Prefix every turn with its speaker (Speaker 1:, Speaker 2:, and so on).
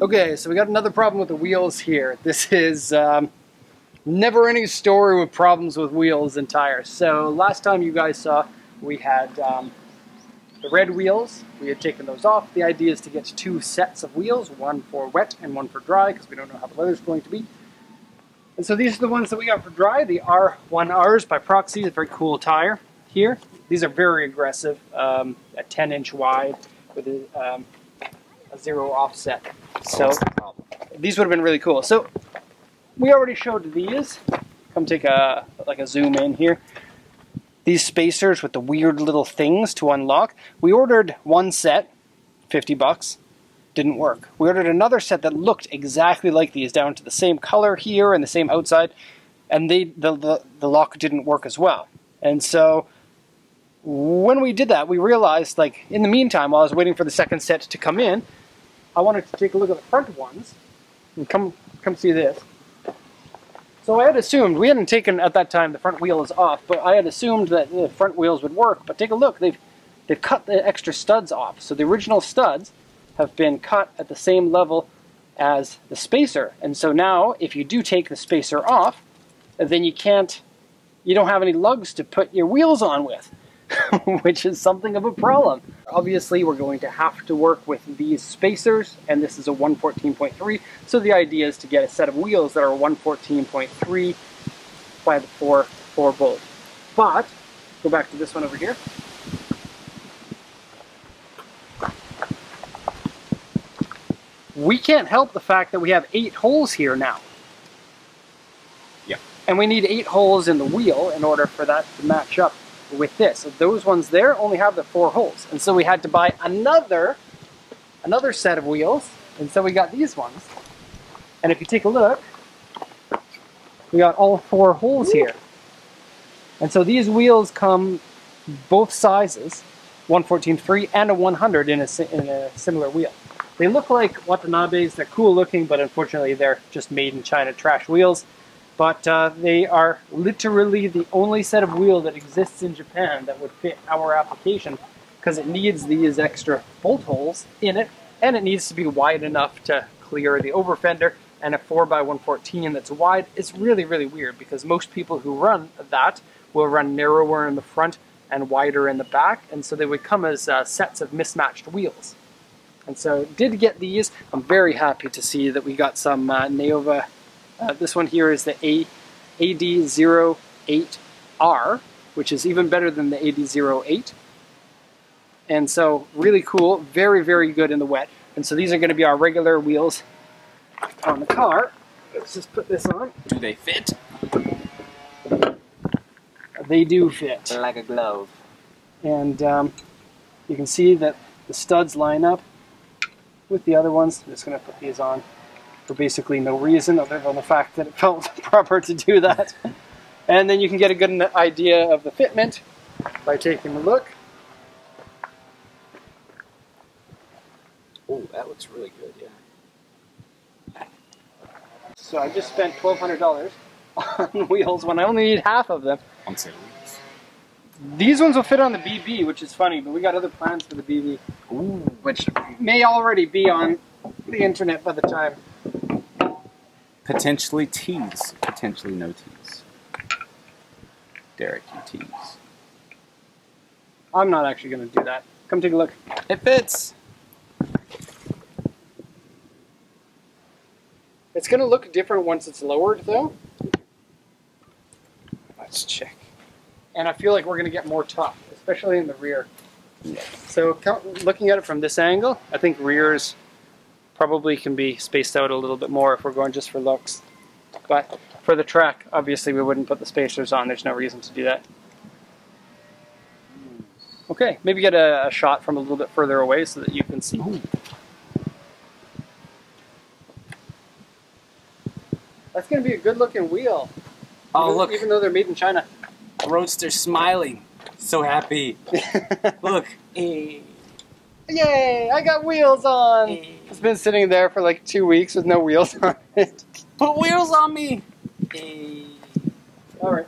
Speaker 1: Okay, so we got another problem with the wheels here. This is um, never any story with problems with wheels and tires. So last time you guys saw, we had um, the red wheels. We had taken those off. The idea is to get two sets of wheels, one for wet and one for dry, because we don't know how the weather's going to be. And so these are the ones that we got for dry, the R1Rs by Proxy, a very cool tire here. These are very aggressive, um, a 10 inch wide with a, um, a zero offset. So these would have been really cool. So we already showed these. Come take a like a zoom in here. These spacers with the weird little things to unlock. We ordered one set, 50 bucks. Didn't work. We ordered another set that looked exactly like these, down to the same color here and the same outside, and they the, the, the lock didn't work as well. And so when we did that, we realized, like, in the meantime, while I was waiting for the second set to come in, I wanted to take a look at the front ones. And come, come see this. So I had assumed, we hadn't taken at that time the front wheels off, but I had assumed that the front wheels would work. But take a look, they've, they've cut the extra studs off. So the original studs have been cut at the same level as the spacer. And so now, if you do take the spacer off, then you can't, you don't have any lugs to put your wheels on with. which is something of a problem. Obviously, we're going to have to work with these spacers, and this is a 114.3, so the idea is to get a set of wheels that are 114.3 by the 4, 4 bolt. But, go back to this one over here. We can't help the fact that we have eight holes here now.
Speaker 2: Yeah.
Speaker 1: And we need eight holes in the wheel in order for that to match up with this. Those ones there only have the four holes. And so we had to buy another, another set of wheels. And so we got these ones. And if you take a look, we got all four holes here. And so these wheels come both sizes, 114.3 and a 100 in a, in a similar wheel. They look like Watanabes, they're cool looking, but unfortunately they're just made in China trash wheels but uh, they are literally the only set of wheel that exists in Japan that would fit our application because it needs these extra bolt holes in it and it needs to be wide enough to clear the over fender and a 4x114 that's wide is really really weird because most people who run that will run narrower in the front and wider in the back and so they would come as uh, sets of mismatched wheels. And so did get these. I'm very happy to see that we got some uh, Neova uh, this one here is the A AD08R, which is even better than the AD08. And so really cool, very, very good in the wet. And so these are going to be our regular wheels on the car. Let's just put this on.
Speaker 2: Do they fit?
Speaker 1: They do fit.
Speaker 2: They're like a glove.
Speaker 1: And um, you can see that the studs line up with the other ones. I'm just going to put these on for basically no reason other than the fact that it felt proper to do that. And then you can get a good idea of the fitment by taking a look.
Speaker 2: Oh, that looks really good, yeah.
Speaker 1: So I just spent $1,200 on wheels when I only need half of them.
Speaker 2: On sale.
Speaker 1: These ones will fit on the BB, which is funny, but we got other plans for the BB,
Speaker 2: Ooh.
Speaker 1: which may already be on the internet by the time
Speaker 2: Potentially tease. Potentially no tease. Derek, you tease.
Speaker 1: I'm not actually going to do that. Come take a look.
Speaker 2: It fits.
Speaker 1: It's going to look different once it's lowered, though.
Speaker 2: Let's check.
Speaker 1: And I feel like we're going to get more tough, especially in the rear. Yeah. So looking at it from this angle, I think rears probably can be spaced out a little bit more if we're going just for looks. But for the track, obviously we wouldn't put the spacers on. There's no reason to do that. Okay, maybe get a, a shot from a little bit further away so that you can see. Ooh. That's going to be a good looking wheel.
Speaker 2: Oh,
Speaker 1: even,
Speaker 2: look.
Speaker 1: Even though they're made in China.
Speaker 2: Roadster smiling. So happy. look.
Speaker 1: Hey. Yay, I got wheels on. It's been sitting there for like two weeks with no wheels on it.
Speaker 2: Put wheels on me.
Speaker 1: All right.